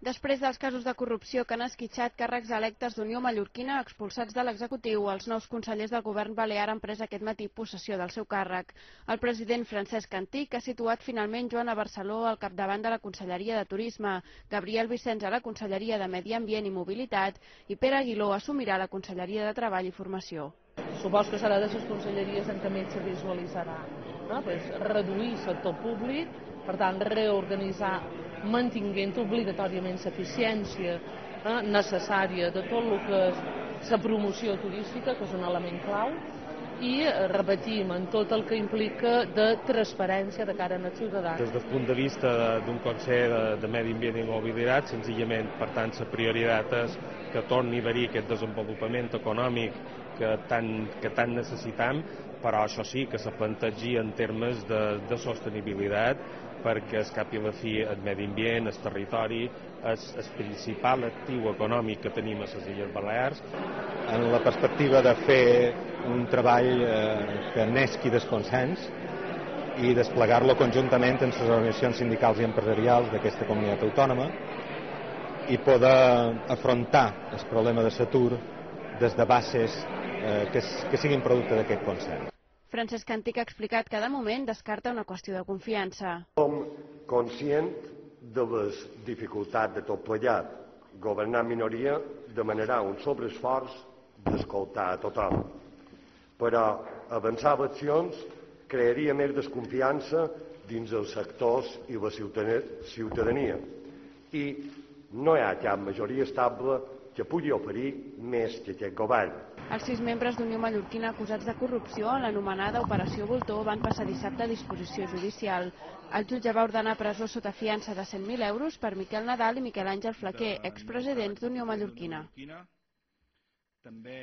Després dels casos de corrupció que han esquitxat càrrecs electes d'Unió Mallorquina expulsats de l'executiu, els nous consellers del govern balear han pres aquest matí possessió del seu càrrec. El president Francesc Antic ha situat finalment Joana Barceló al capdavant de la Conselleria de Turisme, Gabriel Vicenç a la Conselleria de Medi Ambient i Mobilitat i Pere Aguiló assumirà la Conselleria de Treball i Formació. Supos que serà de les conselleries en què més se visualitzarà. No? Pues reduir sector públic, per tant, reorganitzar mantinguent obligatòriament l'eficiència eh, necessària de tot el que és la promoció turística, que és un element clau, i repetim en tot el que implica de transparència de cara al ciutadà. Des del punt de vista d'un Consell de, de Medi Ambient i Mobilitat, senzillament, per tant, la prioritat és que torni a haver aquest desenvolupament econòmic que tant, que tant necessitam, però això sí, que se plantegi en termes de, de sostenibilitat, perquè es cap i la fi el medi ambient, el territori, és el principal actiu econòmic que tenim a les Illes Balears. En la perspectiva de fer un treball eh, que nesqui del consens i desplegar-lo conjuntament amb les organitzacions sindicals i empresarials d'aquesta comunitat autònoma i poder afrontar el problema de l'atur des de bases eh, que, que siguin producte d'aquest consens. Francesc Antic ha explicat que de moment descarta una qüestió de confiança. Som conscient de les dificultats de tot plegat. Governar minoria demanarà un sobreesforç d'escoltar a tothom. Però avançar eleccions crearia més desconfiança dins els sectors i la ciutadania. I no hi ha cap majoria estable que pugui oferir més que aquest govern. Els sis membres d'Unió Mallorquina acusats de corrupció en l'anomenada Operació Voltor van passar dissabte a disposició judicial. El jutge va ordenar presó sota fiança de 100.000 euros per Miquel Nadal i Miquel Àngel Flaquer, expresidents d'Unió Mallorquina. També